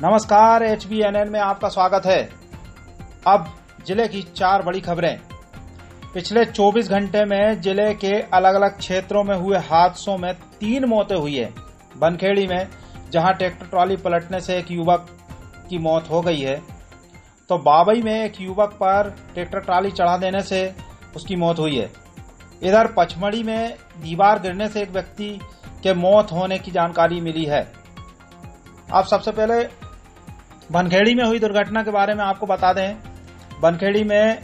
नमस्कार एच में आपका स्वागत है। अब ज़िले की चार बड़ी खबरें। पिछले 24 घंटे में ज़िले के अलग अलग क्षेत्रों में हुए हादसों में तीन मौतें हुई है। बनखेड़ी में, जहाँ ट्रैक्टर ट्रॉली पलटने से एक युवक की मौत हो गई है तो बाबई में एक युवक पर ट्रैक्टर ट्रॉली चढ़ा देने से उसकी मौत हुई है। इधर पचमढ़ी में दीवार गिरने से एक व्यक्ति के मौत होने की जानकारी मिली है। अब सबसे पहले बनखेड़ी में हुई दुर्घटना के बारे में आपको बता दें। बनखेड़ी में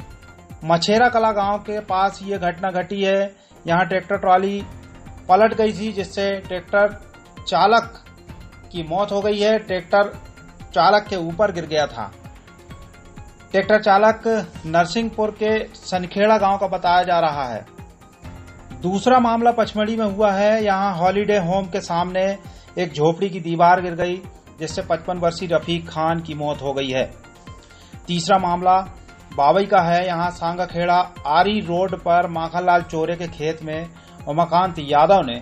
मछेरा कला गाँव के पास ये घटना घटी है। यहाँ ट्रैक्टर ट्रॉली पलट गई थी, जिससे ट्रैक्टर चालक की मौत हो गई है। ट्रैक्टर चालक के ऊपर गिर गया था। ट्रैक्टर चालक नरसिंहपुर के सनखेड़ा गाँव का बताया जा रहा है। दूसरा मामला पचमढ़ी में हुआ है। यहाँ हॉलीडे होम के सामने एक झोपड़ी की दीवार गिर गई। जिससे 55 वर्षीय रफीक खान की मौत हो गई है। तीसरा मामला बाबई का है। यहाँ सांगाखेड़ा आरी रोड पर माखनलाल चोरे के खेत में उमाकांत यादव ने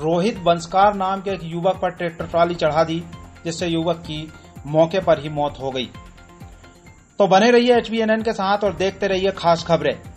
रोहित बंसकार नाम के एक युवक पर ट्रैक्टर ट्राली चढ़ा दी, जिससे युवक की मौके पर ही मौत हो गई। तो बने रहिए एचबीएनएन के साथ और देखते रहिए खास खबरें।